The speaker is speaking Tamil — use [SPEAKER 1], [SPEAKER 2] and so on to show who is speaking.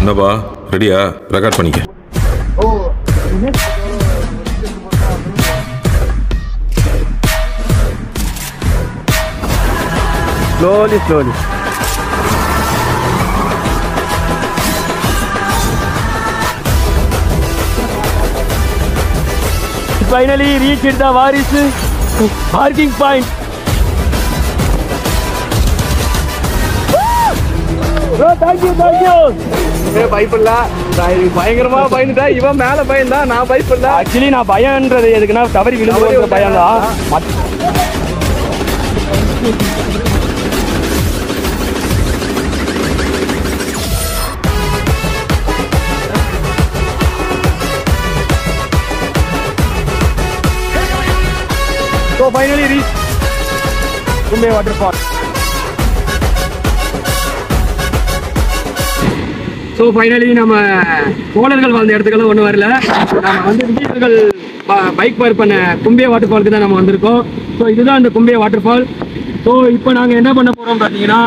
[SPEAKER 1] என்னப்பா ரெடியா ரெக்கார்ட் பண்ணிக்க.
[SPEAKER 2] Slowly slowly finally reach the Waris parking point thank you thank you
[SPEAKER 3] பயப்படல. பயங்கரமா பயந்துட்டா இவன் மேல பயந்தா நான் பயப்படல.
[SPEAKER 2] ஆக்சுவலி நான் பயம்ன்றது எதுக்குன்னா தவறி விழுந்துன்ற பயம் தான் so finally reach Kumbhe water so finally நம்ம கோழர்கள் வாழ்ந்த இடத்துக்கெல்லாம் ஒன்றும் வரல. நம்ம வந்து இந்தியர்கள் பைக் பார்க் பண்ண கும்பிய வாட்டர் ஃபாலுக்கு தான் நம்ம வந்திருக்கோம். ஸோ இதுதான் இந்த கும்பிய வாட்டர் ஃபால் ஸோ இப்போ நாங்கள் என்ன பண்ண போகிறோம் பார்த்தீங்கன்னா